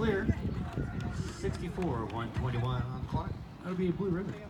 clear. 64, 121 on the clock. That'll be a blue ribbon.